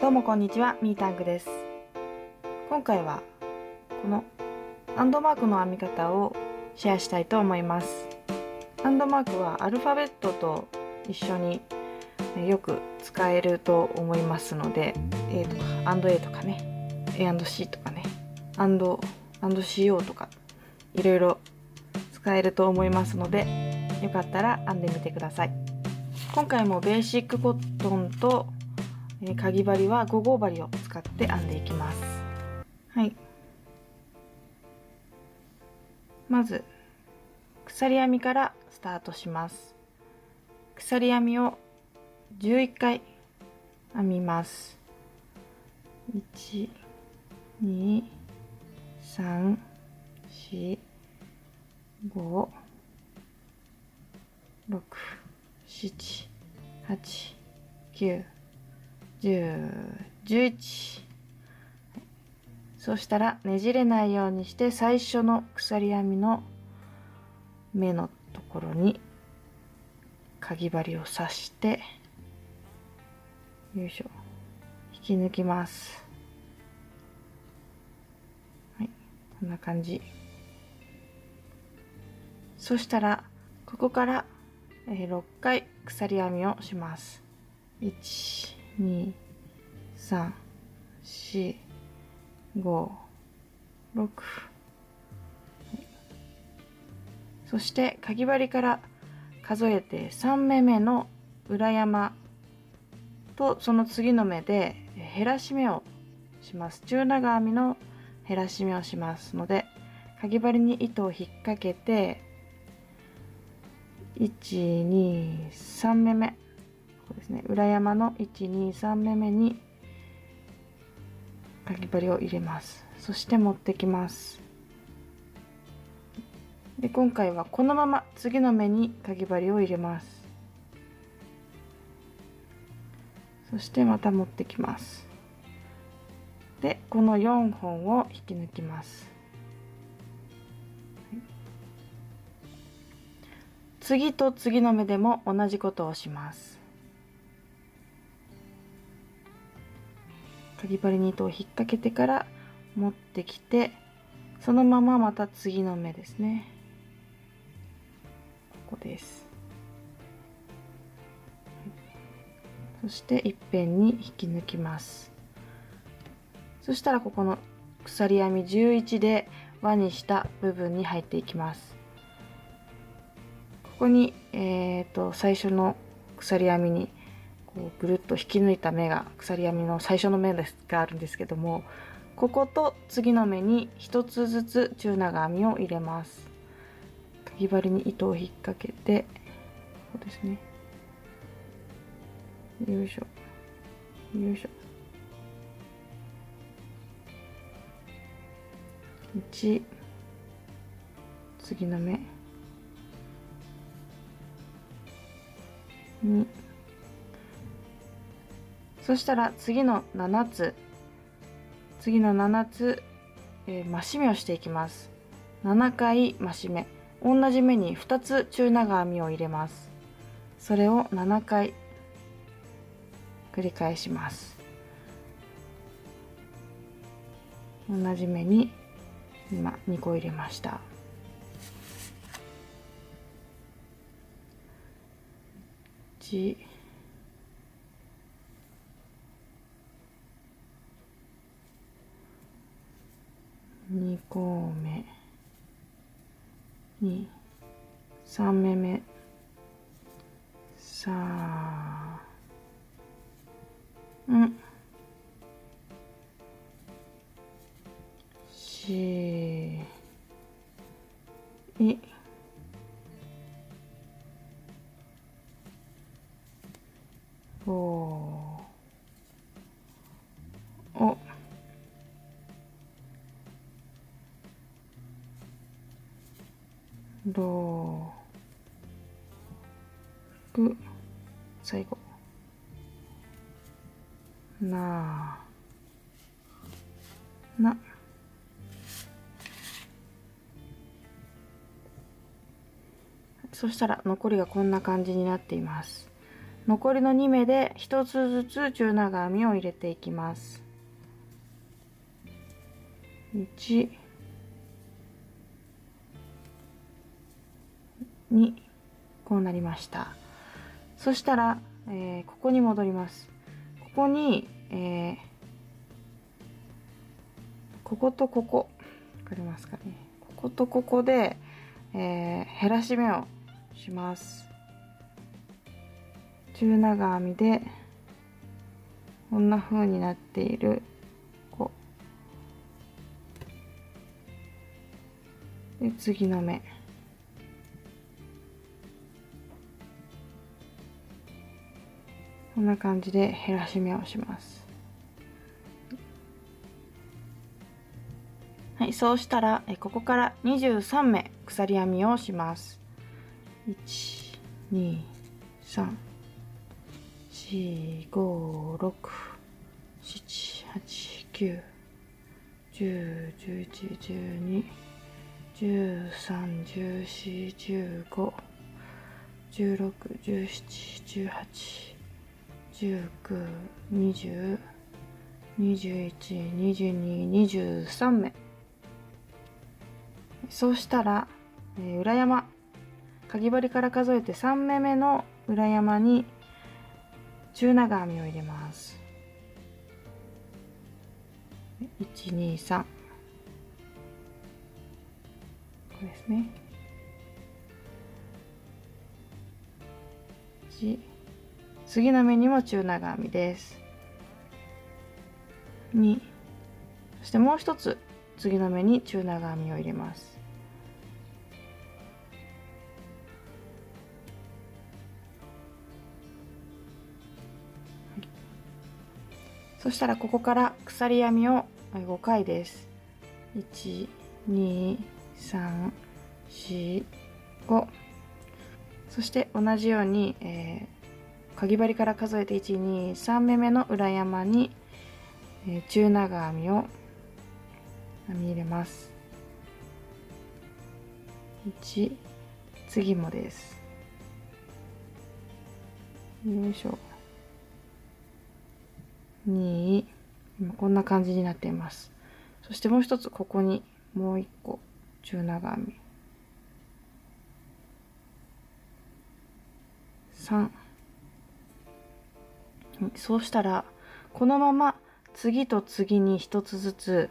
どうもこんにちは、ミータンクです。今回はこのアンドマークの編み方をシェアしたいと思います。アンドマークはアルファベットと一緒によく使えると思いますので、A とか、A とかね、A&C とかね、CO とか、いろいろ使えると思いますので、よかったら編んでみてください。今回もベーシックコットンとえー、かぎ針は5号針を使って編んでいきます。はい。まず鎖編みからスタートします。鎖編みを11回編みます。1 10、11そしたらねじれないようにして最初の鎖編みの目のところにかぎ針を刺してよいしょ。引き抜きます。はい。こんな感じ。そしたらここから6回鎖編みをします。1 2 3 4 5 6そしてかぎ針から数えて3目目の裏山とその次の目で減らし目をします。中長編みの減らし目をしますのでかぎ針に糸を引っ掛けて123目目。こですね。裏山の123目目にかぎ針を入れます。そして持ってきます。で今回はこのまま次の目にかぎ針を入れます。そしてまた持ってきます。でこの4本を引き抜きます。次と次の目でも同じことをします。かぎ針に糸を引っ掛けてから持ってきてそのまままた次の目ですね。ここです。そしていっぺんに引き抜きます。そしたらここの鎖編み11で輪にした部分に入っていきます。ここに、えーと最初の鎖編みにこうぐるっと引き抜いた目が鎖編みの最初の目ですがあるんですけどもここと次の目に1つずつ中長編みを入れます。かぎ針に糸を引っ掛けてこうですね。よいしょ。よいしょ。1次の目。2そしたら次の7つ次の7つ、えー、増し目をしていきます。7回増し目。同じ目に2つ中長編みを入れます。それを7回繰り返します。同じ目に今2個入れました。1 5目。23目目。さあ。うん。しろく最後。なな。そしたら残りがこんな感じになっています。残りの2目で1つずつ中長編みを入れていきます。1 2こうなりました。そしたら、えー、ここに戻ります。ここに、えー、こことここ分かりますかね。こことここで、えー、減らし目をします。中長編みでこんな風になっている。こう。で次の目。こんな感じで減らし目をします。はいそうしたらえここから23目鎖編みをします。123 4 5 6 7 8 9 10 11 12 13 14 15 16 17 18 1920212223目そうしたら、えー、裏山。かぎ針から数えて3目目の裏山に中長編みを入れます。123これですね。1次の目にも中長編みです。2そしてもう一つ次の目に中長編みを入れます。そしたらここから鎖編みを5回です。12345そして同じように、えーかぎ針から数えて123目目の裏山に、えー、中長編みを編み入れます。1次もです。よいしょ。2今こんな感じになっています。そしてもう一つここにもう一個中長編み。3そうしたらこのまま次と次に1つずつ、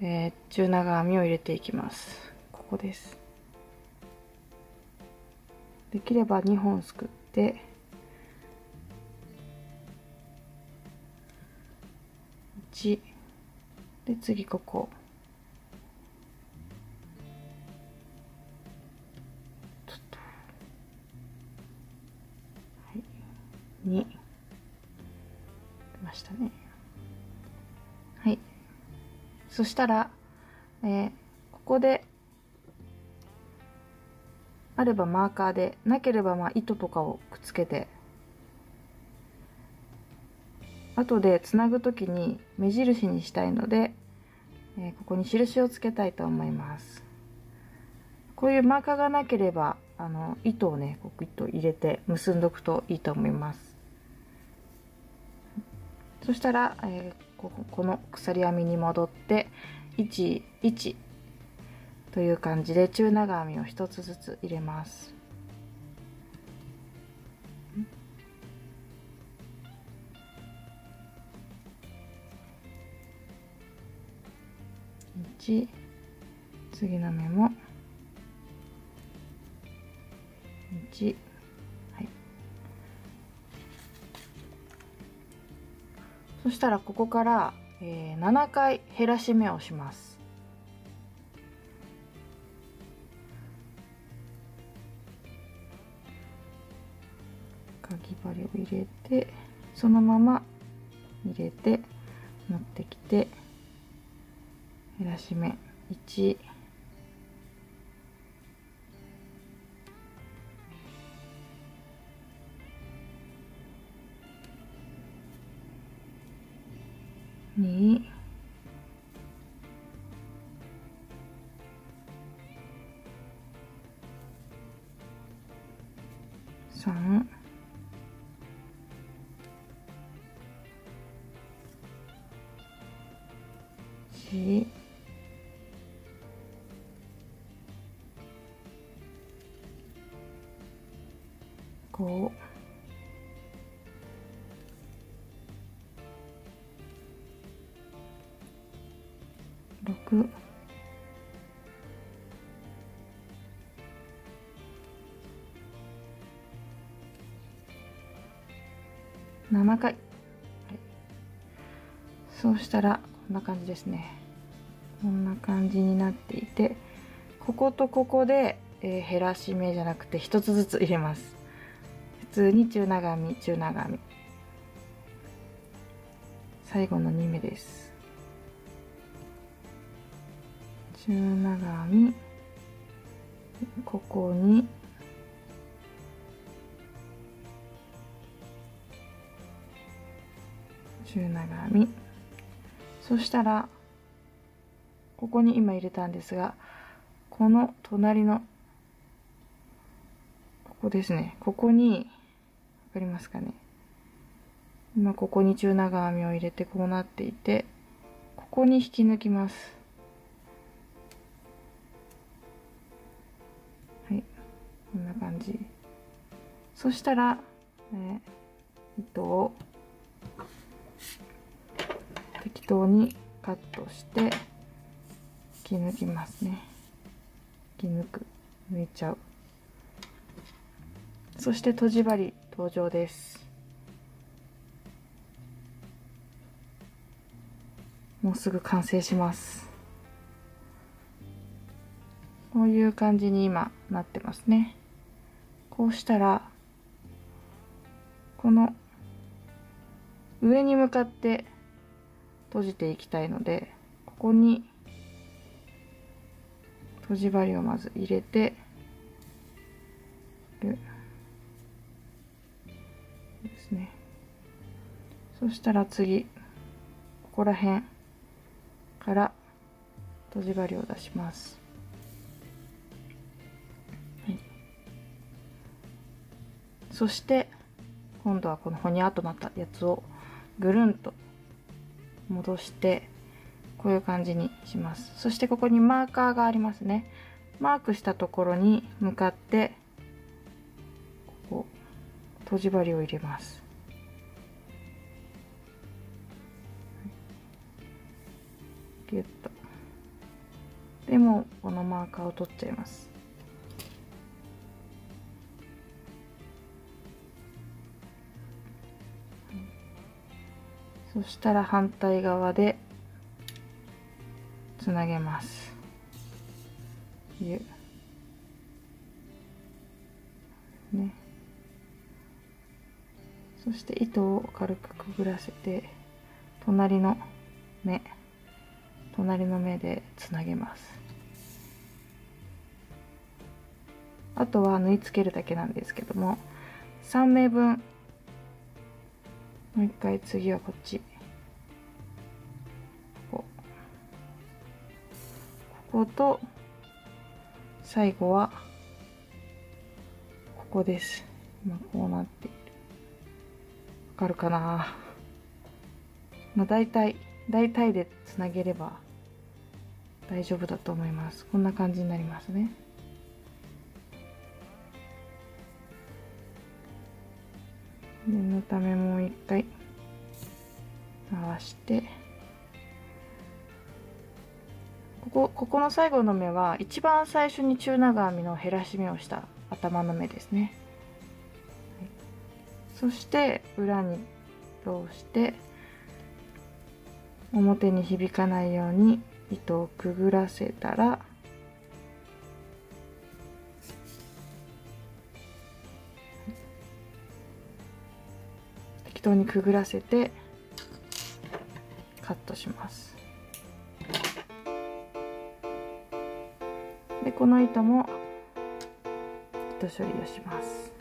えー、中長編みを入れていきます。ここです。できれば2本すくって1で次ここ。2そしたら、えー、ここであればマーカーでなければまあ糸とかをくっつけて後でつなぐ時に目印にしたいので、えー、ここに印をつけたいと思います。こういうマーカーがなければあの糸をねこうグッと入れて結んどくといいと思います。そしたら、えー、ここの鎖編みに戻って11という感じで中長編みを1つずつ入れます。1次の目も1そしたらここから、えー、7回減らし目をします。かぎ針を入れてそのまま入れて持ってきて減らし目。1三四五7回、はい、そうしたらこんな感じですね。こんな感じになっていてこことここで、えー、減らし目じゃなくて1つずつ入れます。普通に中長編み中長編み最後の2目です。中長編みここに中長編みそしたらここに今入れたんですがこの隣のここですね。ここに分かりますかね。今ここに中長編みを入れてこうなっていてここに引き抜きます。はい。こんな感じ。そしたら、ね、糸を適当にカットして切り抜きますね。切り抜く。抜いちゃう。そしてとじ針登場です。もうすぐ完成します。こういう感じに今なってますね。こうしたらこの上に向かって閉じていきたいのでここに閉じ針をまず入れてですね。そしたら次ここら辺から閉じ針を出します、はい、そして今度はこのほにゃっとなったやつをぐるんと戻してこういう感じにします。そしてここにマーカーがありますね。マークしたところに向かってここ閉じ針を入れます。ギュッと。でもこのマーカーを取っちゃいます。そしたら反対側でつなげます。ね。そして糸を軽くくぐらせて隣の目。隣の目でつなげます。あとは縫い付けるだけなんですけども3目分もう一回次はこっち。こここと最後はここです。今こうなっている。わかるかな？まあ大体大体でつなげれば大丈夫だと思います。こんな感じになりますね。念のためもう一回回して。ここここの最後の目は一番最初に中長編みの減らし目をした頭の目ですね、はい、そして裏に通して表に響かないように糸をくぐらせたら適当にくぐらせてカットします。でこの糸も糸処理をします。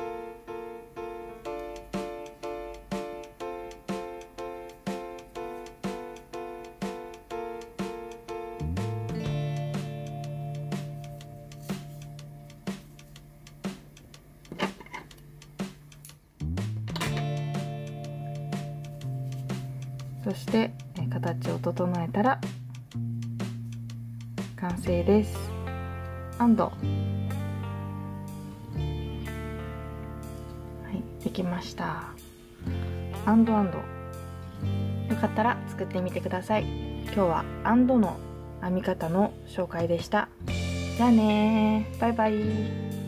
そして形を整えたら完成です。アンドはいできました。アンドアンドよかったら作ってみてください。今日はアンドの編み方の紹介でした。じゃあねバイバイ。